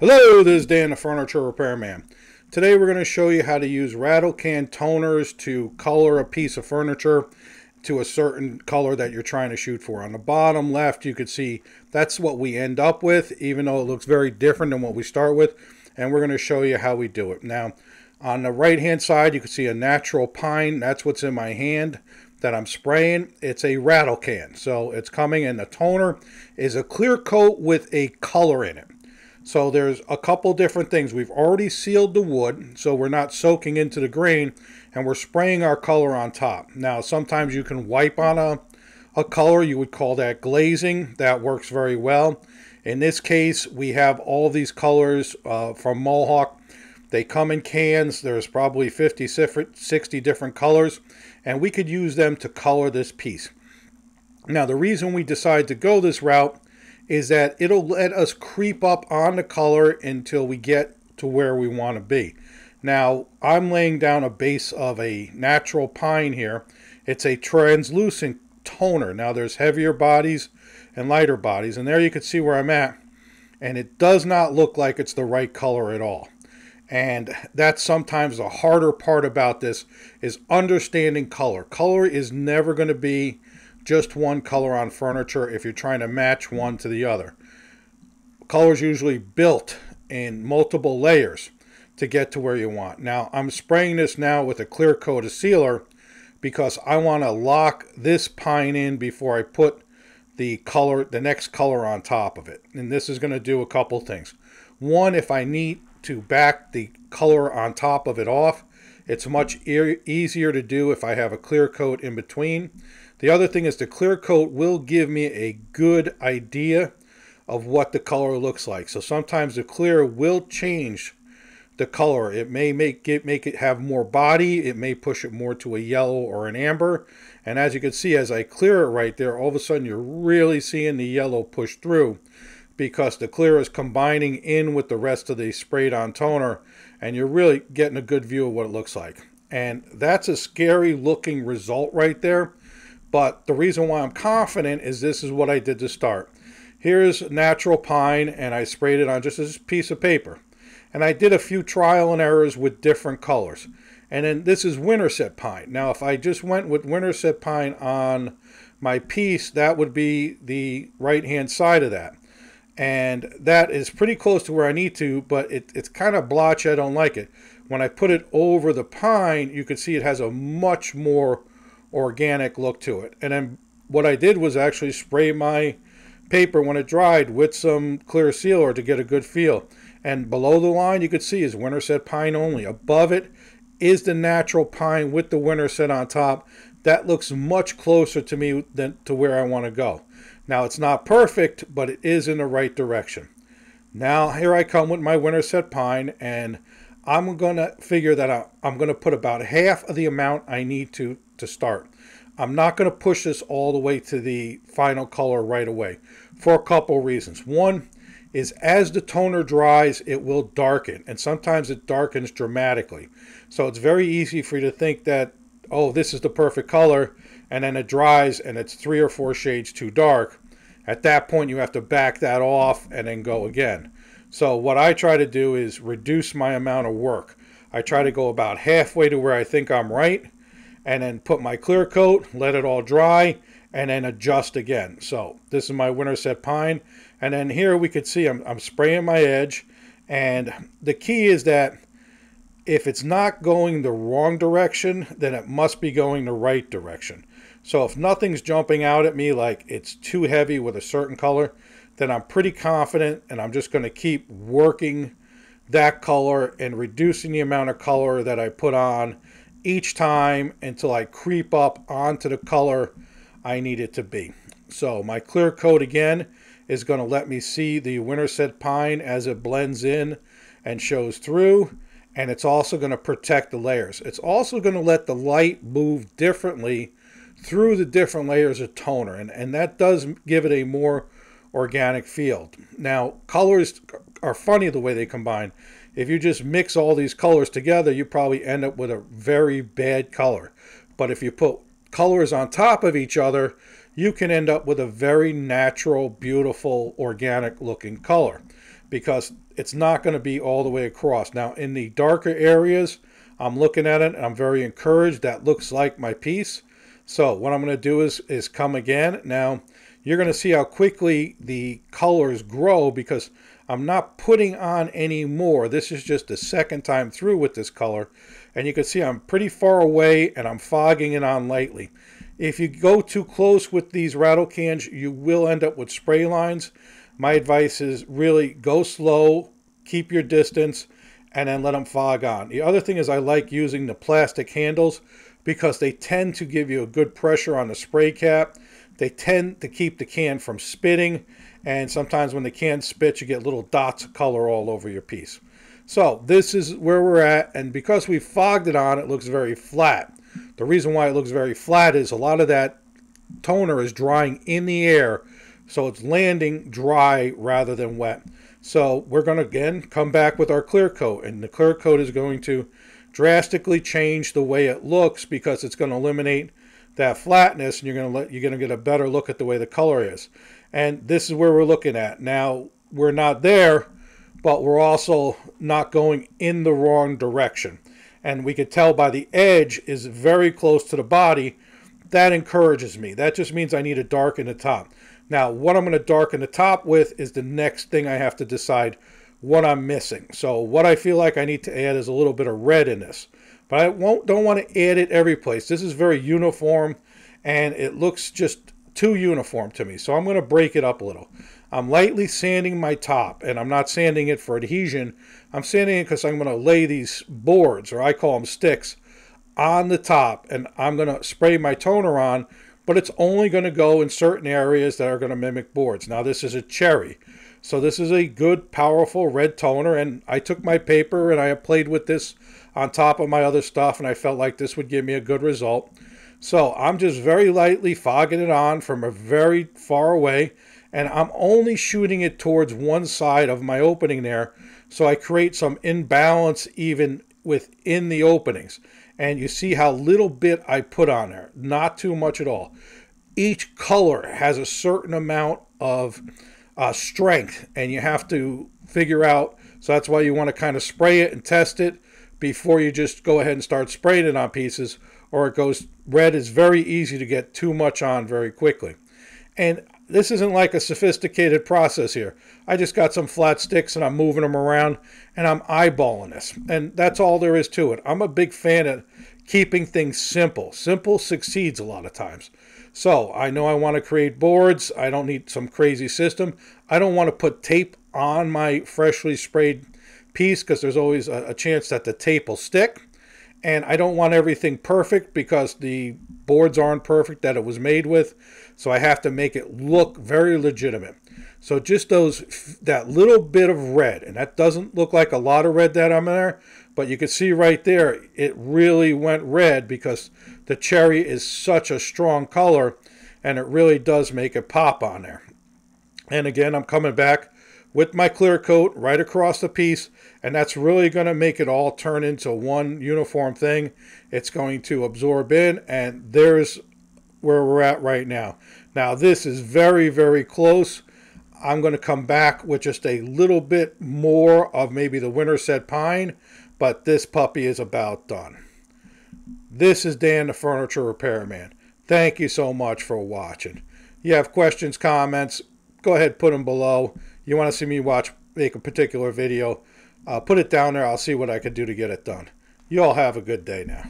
Hello, this is Dan the Furniture Repairman. Today we're going to show you how to use rattle can toners to color a piece of furniture to a certain color that you're trying to shoot for. On the bottom left you can see that's what we end up with even though it looks very different than what we start with and we're going to show you how we do it. Now on the right hand side you can see a natural pine that's what's in my hand that I'm spraying. It's a rattle can so it's coming and the toner is a clear coat with a color in it. So there's a couple different things. We've already sealed the wood, so we're not soaking into the grain, and we're spraying our color on top. Now, sometimes you can wipe on a, a color. You would call that glazing. That works very well. In this case, we have all these colors uh, from Mohawk. They come in cans. There's probably 50, 60 different colors, and we could use them to color this piece. Now, the reason we decide to go this route is that it'll let us creep up on the color until we get to where we want to be. Now, I'm laying down a base of a natural pine here. It's a translucent toner. Now, there's heavier bodies and lighter bodies, and there you can see where I'm at. And it does not look like it's the right color at all. And that's sometimes the harder part about this is understanding color. Color is never going to be just one color on furniture if you're trying to match one to the other. Color is usually built in multiple layers to get to where you want. Now I'm spraying this now with a clear coat of sealer because I want to lock this pine in before I put the color, the next color on top of it. And this is going to do a couple things. One, if I need to back the color on top of it off, it's much e easier to do if I have a clear coat in between. The other thing is the clear coat will give me a good idea of what the color looks like. So sometimes the clear will change the color. It may make it make it have more body. It may push it more to a yellow or an amber. And as you can see, as I clear it right there, all of a sudden you're really seeing the yellow push through because the clear is combining in with the rest of the sprayed on toner and you're really getting a good view of what it looks like. And that's a scary looking result right there but the reason why I'm confident is this is what I did to start. Here's natural pine and I sprayed it on just this piece of paper. And I did a few trial and errors with different colors. And then this is Winterset pine. Now if I just went with Winterset pine on my piece, that would be the right hand side of that. And that is pretty close to where I need to, but it, it's kind of blotchy. I don't like it. When I put it over the pine, you can see it has a much more organic look to it. And then what I did was actually spray my paper when it dried with some clear sealer to get a good feel. And below the line you could see is Winterset pine only. Above it is the natural pine with the Winterset on top. That looks much closer to me than to where I want to go. Now it's not perfect, but it is in the right direction. Now here I come with my Winterset pine and I'm going to figure that out. I'm going to put about half of the amount I need to to start. I'm not going to push this all the way to the final color right away for a couple reasons. One is as the toner dries, it will darken, and sometimes it darkens dramatically. So it's very easy for you to think that, oh, this is the perfect color, and then it dries and it's three or four shades too dark. At that point, you have to back that off and then go again. So what I try to do is reduce my amount of work. I try to go about halfway to where I think I'm right, and then put my clear coat, let it all dry, and then adjust again. So this is my Winterset pine. And then here we could see I'm, I'm spraying my edge. And the key is that if it's not going the wrong direction, then it must be going the right direction. So if nothing's jumping out at me like it's too heavy with a certain color, then I'm pretty confident and I'm just going to keep working that color and reducing the amount of color that I put on each time until I creep up onto the color I need it to be. So my clear coat again is going to let me see the Winterset pine as it blends in and shows through and it's also going to protect the layers. It's also going to let the light move differently through the different layers of toner and, and that does give it a more organic field. Now colors are funny the way they combine if you just mix all these colors together, you probably end up with a very bad color. But if you put colors on top of each other, you can end up with a very natural, beautiful, organic looking color because it's not going to be all the way across. Now, in the darker areas, I'm looking at it and I'm very encouraged. That looks like my piece. So what I'm going to do is, is come again. Now, you're going to see how quickly the colors grow because I'm not putting on any more. This is just the second time through with this color. And you can see I'm pretty far away and I'm fogging it on lightly. If you go too close with these rattle cans, you will end up with spray lines. My advice is really go slow, keep your distance, and then let them fog on. The other thing is I like using the plastic handles because they tend to give you a good pressure on the spray cap. They tend to keep the can from spitting, and sometimes when the can spits, you get little dots of color all over your piece. So this is where we're at, and because we fogged it on, it looks very flat. The reason why it looks very flat is a lot of that toner is drying in the air, so it's landing dry rather than wet. So we're going to again come back with our clear coat, and the clear coat is going to drastically change the way it looks because it's going to eliminate that flatness and you're going to let you're going to get a better look at the way the color is. And this is where we're looking at. Now, we're not there, but we're also not going in the wrong direction. And we could tell by the edge is very close to the body. That encourages me. That just means I need to darken the top. Now, what I'm going to darken the top with is the next thing I have to decide what I'm missing. So what I feel like I need to add is a little bit of red in this. But I won't, don't want to add it every place. This is very uniform and it looks just too uniform to me. So I'm going to break it up a little. I'm lightly sanding my top and I'm not sanding it for adhesion. I'm sanding it because I'm going to lay these boards or I call them sticks on the top and I'm going to spray my toner on but it's only going to go in certain areas that are going to mimic boards. Now this is a cherry. So this is a good, powerful red toner, and I took my paper and I have played with this on top of my other stuff, and I felt like this would give me a good result. So I'm just very lightly fogging it on from a very far away, and I'm only shooting it towards one side of my opening there, so I create some imbalance even within the openings. And you see how little bit I put on there, not too much at all. Each color has a certain amount of uh, strength, and you have to figure out. So that's why you want to kind of spray it and test it before you just go ahead and start spraying it on pieces, or it goes red. is very easy to get too much on very quickly. And this isn't like a sophisticated process here. I just got some flat sticks and I'm moving them around and I'm eyeballing this. And that's all there is to it. I'm a big fan of keeping things simple. Simple succeeds a lot of times. So I know I want to create boards. I don't need some crazy system. I don't want to put tape on my freshly sprayed piece because there's always a, a chance that the tape will stick. And I don't want everything perfect because the boards aren't perfect that it was made with. So I have to make it look very legitimate. So just those, that little bit of red, and that doesn't look like a lot of red that I'm there, but you can see right there, it really went red because the cherry is such a strong color and it really does make it pop on there. And again, I'm coming back with my clear coat right across the piece and that's really going to make it all turn into one uniform thing. It's going to absorb in and there's where we're at right now. Now this is very, very close. I'm going to come back with just a little bit more of maybe the Winterset Pine but this puppy is about done. This is Dan the Furniture Repairman. Thank you so much for watching. You have questions, comments, go ahead put them below. You want to see me watch make a particular video, uh, put it down there. I'll see what I can do to get it done. You all have a good day now.